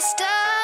sister.